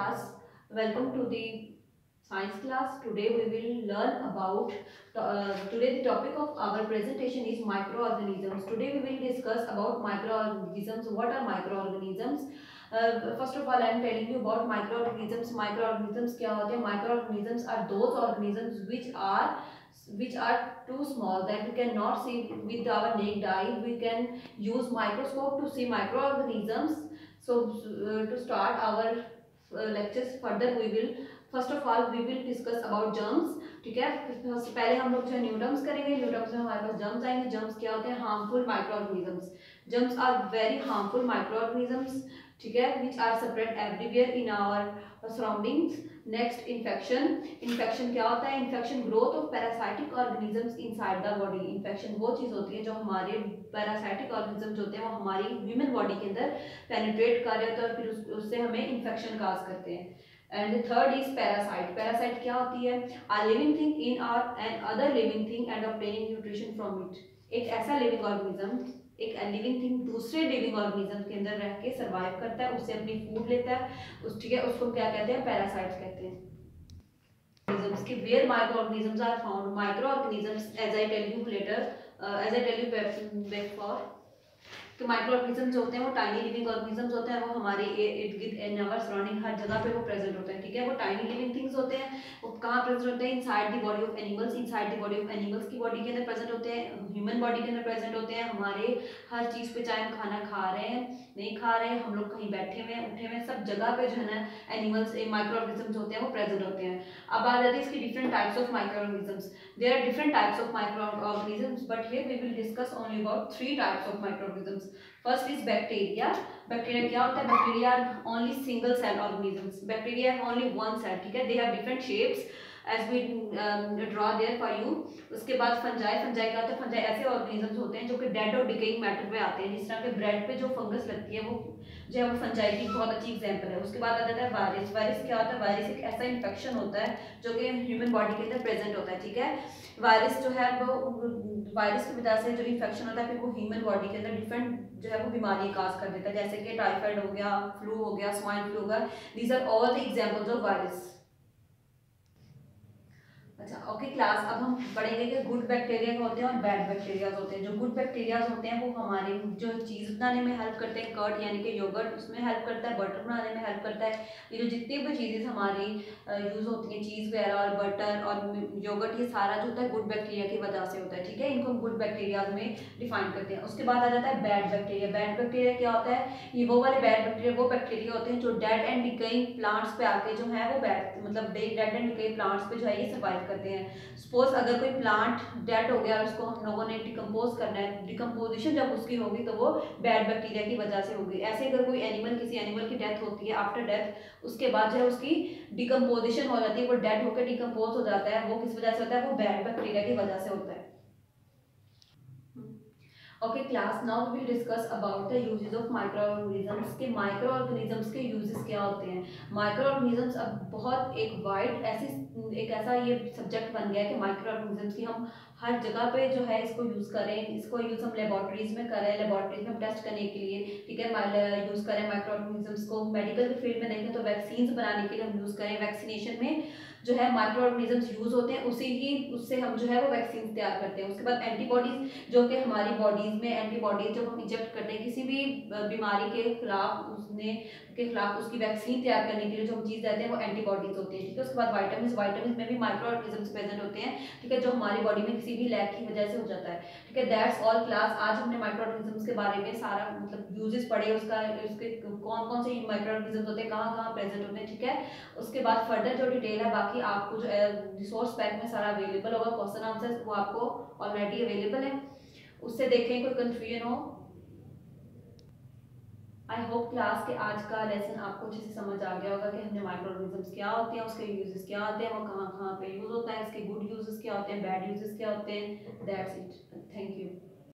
class. Welcome to the science class. Today we will learn about, uh, today the topic of our presentation is microorganisms. Today we will discuss about microorganisms. What are microorganisms? Uh, first of all, I am telling you about microorganisms. Microorganisms क्या होते हैं? Microorganisms are those organisms which are which are too small that we cannot see with our naked eye. We can use microscope to see microorganisms. So uh, to start our uh, lectures further we will first of all we will discuss about germs ठीक है? पहले हम लोग जो है न्यूडम्स करेंगे न्यूडम्स में हमारे पास जर्म्स आएँगे जर्म्स क्या होते हैं? Harmful microorganisms germs are very harmful microorganisms ठीक है? Which are separate everywhere in our surroundings next infection infection क्या होता है? Infection growth of parasitic organisms inside the body infection वो चीज़ होती है जो हमारे पैरासाइटिक ऑर्गेनिजम्स होते हैं वो हमारी ह्यूमन बॉडी के अंदर पेनिट्रेट कर रहे होते हैं और फिर उस, उससे हमें इन्फेक्शन काज करते हैं. And third is parasite parasite क्या होती है? A living thing in or and other living thing and obtaining nutrition from it एक ऐसा लिविंग ऑर्गेनिज्म एक लिविंग थिंग दूसरे लिविंग ऑर्गेनिज्म के अंदर रह के सर्वाइव करता है उससे अपनी फ़ूड लेता है, उस, ठीक है, उसको क्या कहते हैं? पैरासाइट कहते हैं। Microorganisms are found microorganisms as I tell you later as I tell you back for तो माइक्रो ऑर्गेनिजम्स होते हैं, वो टाइनी लिविंग ऑर्गेनिजम्स होते हैं वो हमारे इर्द गिर्द इन आवर सराउंडिंग हर जगह पे वो प्रेजेंट होते हैं, ठीक है? वो टाइनी लिविंग थिंग्स होते हैं, वो कहाँ प्रेजेंट होते हैं? Inside the body of animals inside the body of animals की बॉडी के अंदर प्रेजेंट होते हैं ह्यूमन बॉडी के अंदर प्रेजेंट होते हैं, हमारे हर चीज़ पे चाहे हम खाना खा रहे हैं, नहीं खा रहे हैं, हम लोग कहीं बैठे हुए उठे हुए सब जगह पे जो है ना एनिमल्स माइक्रो ऑर्गेनिजम्स होते हैं, वो प्रेजेंट होते हैं। अब आ जाती है इसकी different types of microorganisms there are different types of microorganisms but here we will discuss only about three types of microorganisms first is bacteria bacteria क्या होता है? Bacteria only single cell organisms bacteria only one cell ठीक है? They have different shapes as we draw there for you उसके बाद fungi fungi क्या होता है? फंजाई ऐसे ऑर्गेनिजम्स होते हैं जो कि डेड और डिकेइंग मैटर पे आते हैं। जिस तरह के ब्रेड पे जो फंगस लगती है, वो जो है, वो फंजाई की बहुत अच्छी एग्ज़ाम्पल है। उसके बाद आ जाता है वायरस वायरस क्या होता है? वायरस एक ऐसा इन्फेक्शन होता है जो कि ह्यूमन बॉडी के अंदर प्रेजेंट होता है, ठीक है? वायरस जो है, वो वायरस की वजह से जो इन्फेक्शन होता है, फिर वो ह्यूमन बॉडी के अंदर डिफरेंट जो है वो बीमारियाँ काज कर देता है। जैसे कि टाइफाइड हो गया फ्लू हो गया स्वाइन फ्लू हो गया। These are all the examples of virus अच्छा ओके क्लास अब हम पढ़ेंगे कि गुड बैक्टीरिया क्या होते हैं और बैड बैक्टीरियाज होते हैं। जो गुड बैक्टीरियाज होते हैं, वो हमारे जो चीज़ बनाने में हेल्प करते हैं कर्ड यानी कि योगर्ट उसमें हेल्प करता है बटर बनाने में हेल्प करता है। ये जो जितनी भी चीज़ें हमारी यूज़ होती हैं चीज़ वगैरह और बटर और योगर्ट ये सारा जो होता है गुड बैक्टीरिया की वजह से होता है, ठीक है? इनको हम गुड बैक्टीरियाज में डिफाइन करते हैं। उसके बाद आ जाता है बैड बैक्टीरिया बैड बैक्टीरिया क्या होता है? ये वो वाले बैड बैक्टीरिया वो बैक्टीरिया होते हैं जो डेड एंड डिकइंग प्लांट्स पे आके जो है, वो बैड मतलब डेड एंड डिकइंग प्लांट्स पे जो है, ये सर्वाइव करते हैं। सपोज़ अगर कोई प्लांट डेड हो गया और उसको हम लोगों ने डिकम्पोज करना है डिकम्पोजिशन जब उसकी होगी तो वो बैड बैक्टीरिया की वजह से होगी। ऐसे अगर कोई एनिमल किसी एनिमल की डेथ होती है आफ्टर डेथ उसके बाद जो है उसकी डिकम्पोजिशन हो जाती है, वो डेड होकर डिकम्पोज हो जाता है, वो किस वजह से होता है? वो बैड बैक्टीरिया की वजह से होता है। Okay class now we discuss about the uses of microorganisms के माइक्रो ऑर्गेनिजम्स के यूजेस क्या होते हैं? माइक्रो ऑर्गेनिजम्स अब बहुत एक वाइड ऐसी, एक ऐसा ये सब्जेक्ट बन गया है कि माइक्रो ऑर्गेनिजम्स की हम हर जगह पे जो है इसको यूज़ करें, इसको यूज़ हम लेबॉर्ट्रीज में करें लेबॉर्ट्रीज में टेस्ट करने के लिए, ठीक है? यूज़ करें माइक्रोऑर्गेनिजम्स को। मेडिकल फ़ील्ड में देखें तो वैक्सीन बनाने के लिए हम यूज़ करें। वैक्सीनेशन में जो है माइक्रो ऑर्गेनिजम्स यूज़ होते हैं, उसी ही, उससे हम जो है वो वैक्सीन तैयार करते हैं। उसके बाद एंटीबॉडीज जो कि हमारी बॉडीज में एंटीबॉडीज जब हम इंजेक्ट करते हैं, किसी भी बीमारी के खिलाफ उसने, के खिलाफ उसकी वैक्सीन तैयार करने के लिए जो हम चीज़ देते हैं, वो एंटीबॉडीज होती है, ठीक है? उसके बाद वाइटामिन वाइटामिन में भी माइक्रो ऑर्गेनिजम्स प्रेजेंट होते हैं, ठीक है? जो हमारी बॉडी में किसी भी लैक की वजह से हो जाता है। ठीक है दैट्स ऑल क्लास आज हमने माइक्रो ऑर्गेनिजम्स के बारे में सारा मतलब यूजेस पढ़े, उसका, उसके कौन कौन से माइक्रो ऑर्गेनिजम्स होते हैं कहाँ कहाँ प्रेजेंट होते हैं, ठीक है? उसके बाद फर्दर जो डिटेल है, बाकी आपको जो रिसोर्स पैक में सारा अवेलेबल होगा क्वेश्चन आंसर वो आपको ऑलरेडी अवेलेबल है। उससे देखें, कोई कन्फ्यूज़न हो आई होप क्लास के आज का लेसन आपको अच्छे से समझ आ गया होगा कि हमने माइक्रो ऑर्गेनिजम्स क्या होते हैं उसके यूजेस क्या होते हैं वो कहाँ कहाँ पे यूज़ होता है इसके गुड यूजेस क्या होते हैं बैड यूजेस क्या होते हैं. That's it thank you